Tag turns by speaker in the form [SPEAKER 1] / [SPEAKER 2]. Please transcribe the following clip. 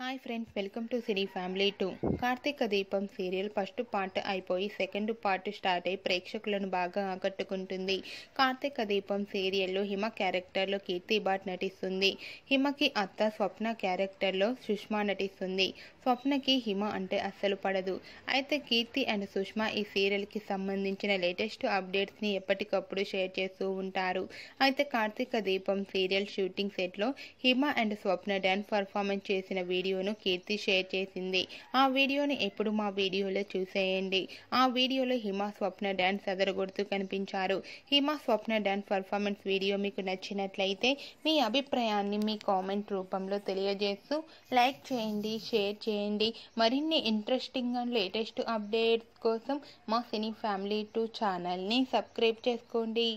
[SPEAKER 1] Hi friends welcome to cine family two. Karthika Deepam serial first part అయిపోయి second part start అయి ప్రేక్షకులను బాగా ఆకట్టుకుంటుంది. కార్తీక దీపం సీరియల్లో హిమ క్యారెక్టర్లో కీర్తి భాట్ నటిస్తుంది. హిమకి అత్త స్వప్న క్యారెక్టర్లో సుష్మా నటిస్తుంది. స్వప్నకి హిమ అంటే అస్సలు పడదు. అయితే కీర్తి అండ్ సుష్మా ఈ సీరియల్కి సంబంధించిన లేటెస్ట్ అప్డేట్స్ని ఎప్పటికప్పుడు షేర్ చేస్తూ ఉంటారు. అయితే కార్తీక దీపం సీరియల్ షూటింగ్ సెట్లో Hima and Swapna dance performance చేసిన వీడియో వీడియోను కీర్తి షేర్ చేసింది. ఆ వీడియోని ఎప్పుడు మా వీడియోలో చూసేయండి. ఆ వీడియోలో హిమ స్వప్న డ్యాన్స్ అదరగొడుతూ కనిపించారు. Hima Swapna dance performance video మీకు నచ్చినట్లయితే మీ అభిప్రాయాన్ని మీ కామెంట్ రూపంలో తెలియజేస్తూ లైక్ చేయండి షేర్ చేయండి. మరిన్ని ఇంట్రెస్టింగ్ అండ్ లేటెస్ట్ అప్డేట్స్ కోసం మా సినీ ఫ్యామిలీ టూ ఛానల్ని సబ్స్క్రైబ్ చేసుకోండి.